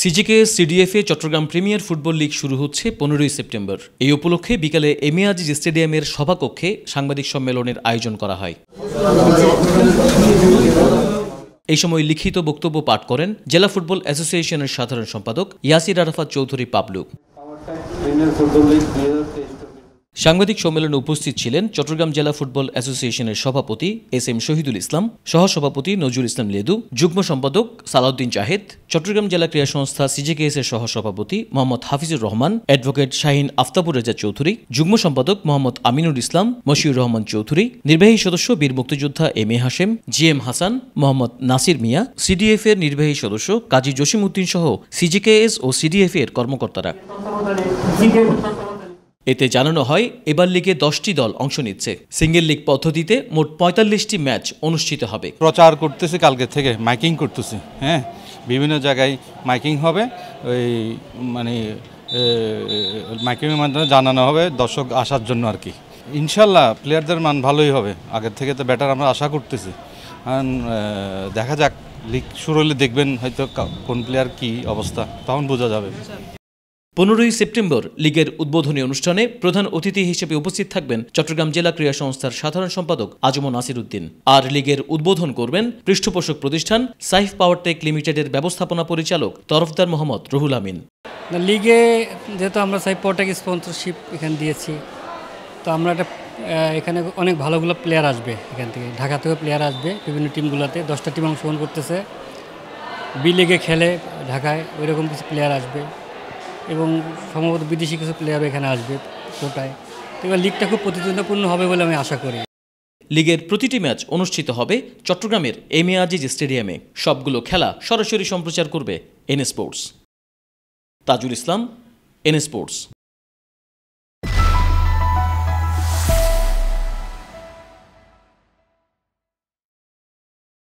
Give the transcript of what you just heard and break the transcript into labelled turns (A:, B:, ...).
A: সিজিকে সিডিএফে Chattogram Premier Football League শুরু হচ্ছে পনেরোই সেপ্টেম্বর এই উপলক্ষে বিকালে এম আজিজ স্টেডিয়ামের সভাকক্ষে সাংবাদিক সম্মেলনের আয়োজন করা হয় এই সময় লিখিত বক্তব্য পাঠ করেন জেলা ফুটবল অ্যাসোসিয়েশনের সাধারণ সম্পাদক ইয়াসির আরাফাত চৌধুরী পাবলু সাংবাদিক সম্মেলনে উপস্থিত ছিলেন চট্টগ্রাম জেলা ফুটবল অ্যাসোসিয়েশনের সভাপতি এস এম শহীদুল ইসলাম সহসভাপতি নজরুল ইসলাম লেদু যুগ্ম সম্পাদক সালাউদ্দিন জাহেদ চট্টগ্রাম জেলা ক্রীড়া সংস্থা সিজেকেএস এর সহসভাপতি মোহাম্মদ হাফিজুর রহমান অ্যাডভোকেট শাহিন আফতাবুর রেজা চৌধুরী যুগ্ম সম্পাদক মোহাম্মদ আমিনুল ইসলাম মশিউর রহমান চৌধুরী নির্বাহী সদস্য বীর মুক্তিযোদ্ধা M A Hashem G M Hasan Mohammad Nasir Mia CDF এর নির্বাহী সদস্য কাজী জসিম উদ্দিন সহ সিজিকেএস ও সিডিএফ এর কর্মকর্তারা এতে জানানো হয় এবার লিগে দশটি দল অংশ নিচ্ছে সিঙ্গেল লিগ পদ্ধতিতে মোট পঁয়তাল্লিশটি ম্যাচ অনুষ্ঠিত হবে প্রচার
B: করতেছে কালকে থেকে মাইকিং করতেছে হ্যাঁ বিভিন্ন জায়গায় মাইকিং হবে ওই মানে মাইকিংয়ের মাধ্যমে জানানো হবে দর্শক আসার জন্য আর কি ইনশাল্লাহ প্লেয়ারদের মান ভালোই হবে আগের থেকে তো ব্যাটার আমরা আশা করতেছি দেখা যাক লিগ শুরু হলে দেখবেন হয়তো কোন প্লেয়ার কি অবস্থা তখন বোঝা যাবে
A: পনেরোই সেপ্টেম্বর লীগের উদ্বোধনী অনুষ্ঠানে প্রধান অতিথি হিসেবে উপস্থিত থাকবেন চট্টগ্রাম জেলা ক্রীড়া সংস্থার সাধারণ সম্পাদক আজম নাসির উদ্দিন আর লীগের উদ্বোধন করবেন পৃষ্ঠপোষক প্রতিষ্ঠান সাইফ পাওয়ার টেক লিমিটেডের ব্যবস্থাপনা পরিচালক তরফদার মোহাম্মদ রুহুল আমিন
C: লিগে যেহেতু আমরা সাইফ পাওয়ার টেক স্পন্সরশিপ এখানে দিয়েছি তো আমরা একটা এখানে অনেক ভালোগুলো প্লেয়ার আসবে এখান থেকে ঢাকা থেকে প্লেয়ার আসবে বিভিন্ন টিমগুলোতে দশটা টিম অংশগ্রহণ করতেছে বি লিগে খেলে ঢাকায় ওইরকম কিছু প্লেয়ার আসবে এবং সম্ভবত বিদেশি কিছু প্লেয়ার এখানে আসবে কোটায় তো এবার লিগটা খুব প্রতিদ্বন্দ্বপূর্ণ হবে বলে আমি আশা করি
A: লিগের প্রতিটি ম্যাচ অনুষ্ঠিত হবে চট্টগ্রামের এম এ আজিজ স্টেডিয়ামে সবগুলো খেলা সরাসরি সম্প্রচার করবে N Sports Tajul Islam N sports